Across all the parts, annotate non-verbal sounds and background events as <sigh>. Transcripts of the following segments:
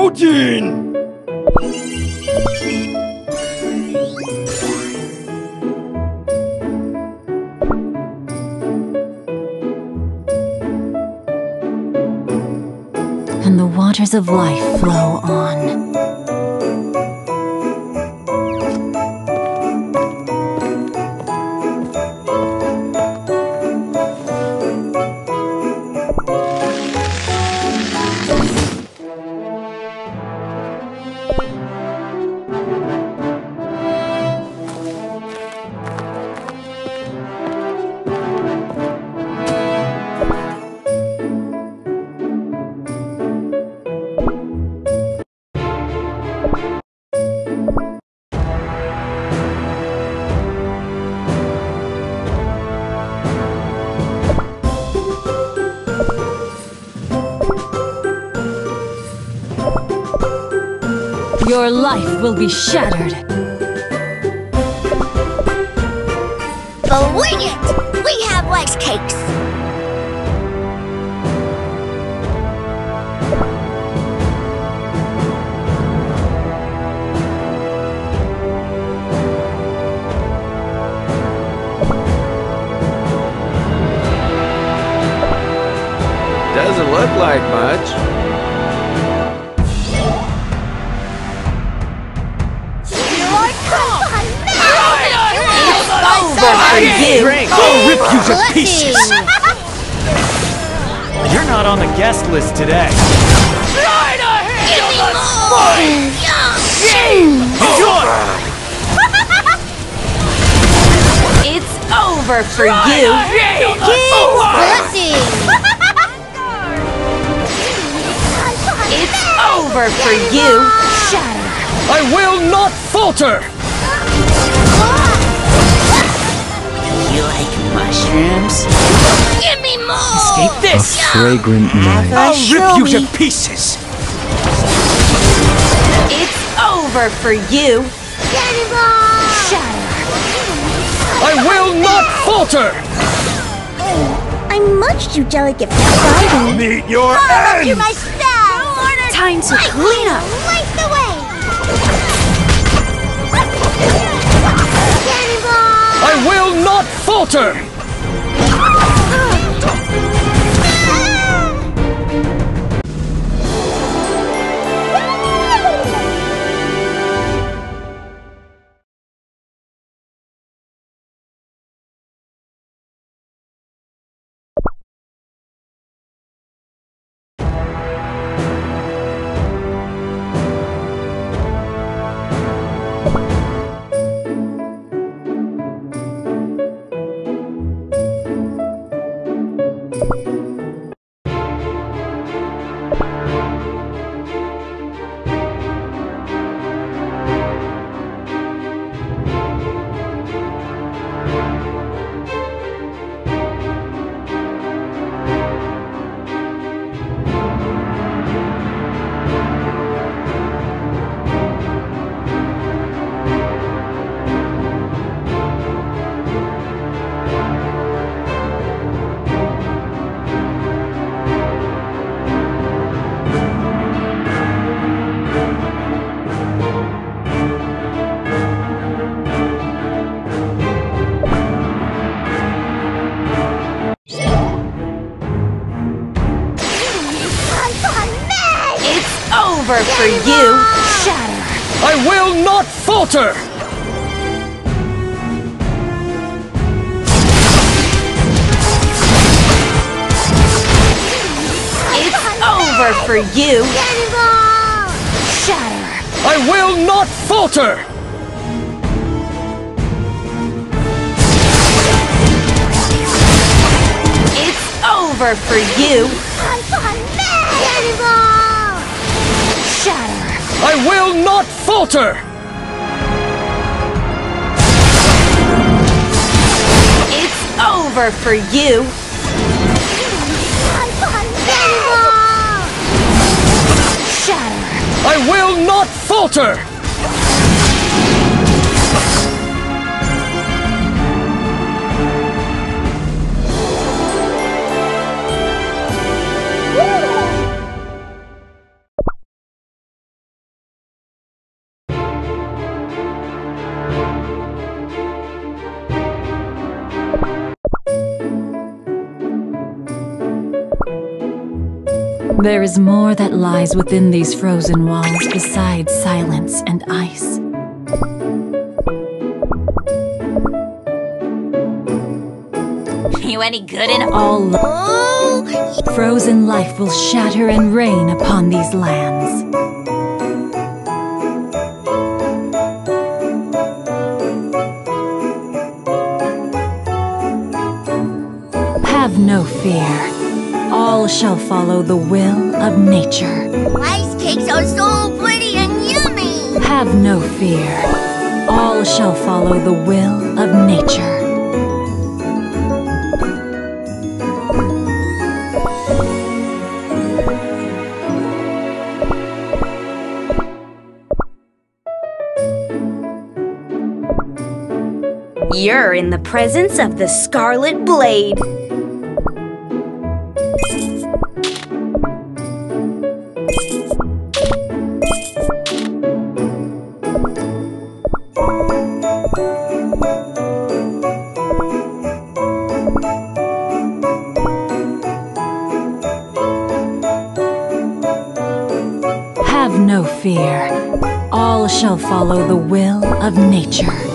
Odin! and the waters of life flow on. Your life will be shattered. Bring it! We have rice cakes! Doesn't look like much. Over for you! I'll rip you to pieces! You're not on the guest list today. Give me more! Enjoy! <laughs> It's over for you! Blessing! <laughs> It's over for you! Shatter! I will not falter! Mushrooms? Give me more! Escape this! Fragrant night. I'll rip you to pieces! It's over for you! Cannonball! Shatter! I will not falter! Oh, I'm much too delicate for fighting. Meet your Up to end! my staff! Time to clean up! Light the way! Cannonball! I will not falter! It's over for you! Shatter! I will not falter! It's over for you! Cannonball! Shatter! I will not falter! It's over for you! Cannonball! Shatter! I will not falter! It's over for you! Shatter! I will not falter! There is more that lies within these frozen walls besides silence and ice. You any good in All Oh, frozen life will shatter and rain upon these lands. Have no fear. All shall follow the will of nature. rice cakes are so pretty and yummy. Have no fear. All shall follow the will of nature. You're in the presence of the Scarlet Blade. Shall follow the will of nature.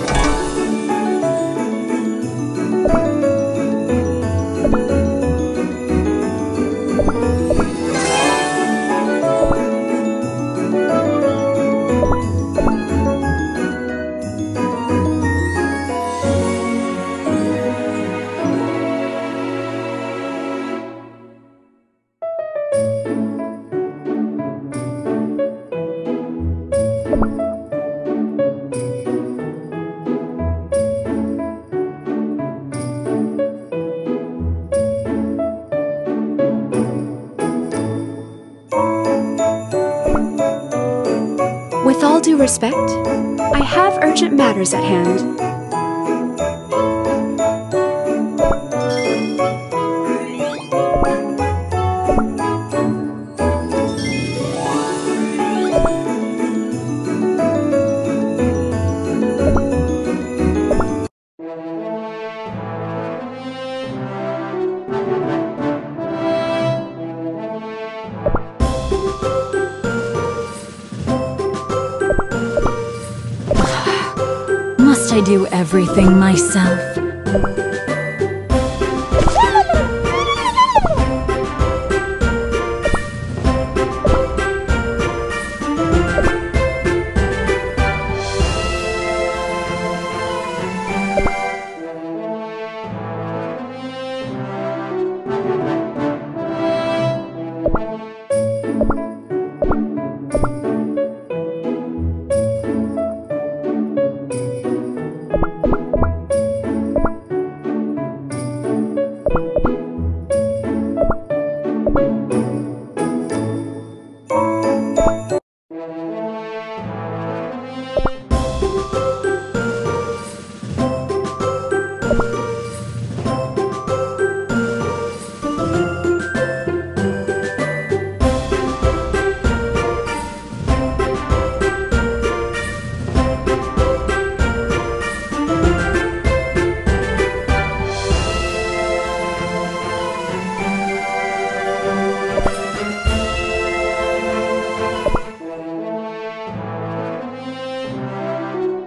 Due respect, I have urgent matters at hand. Do everything myself?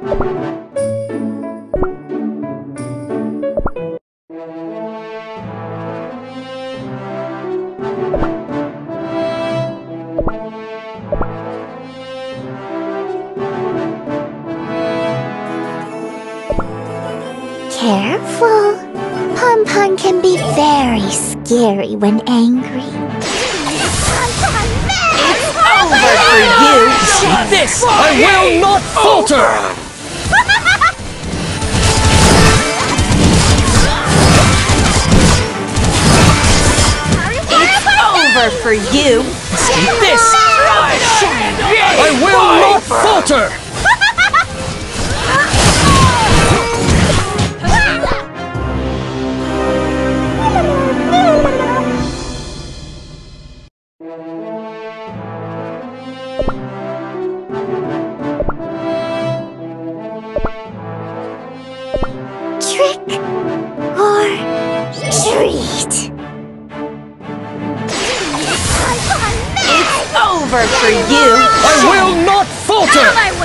Careful. Pon Pon can be very scary when angry. Pon Pon, over for you? Take this! I will not falter! Over for you? Take this! I will not falter! I will not falter!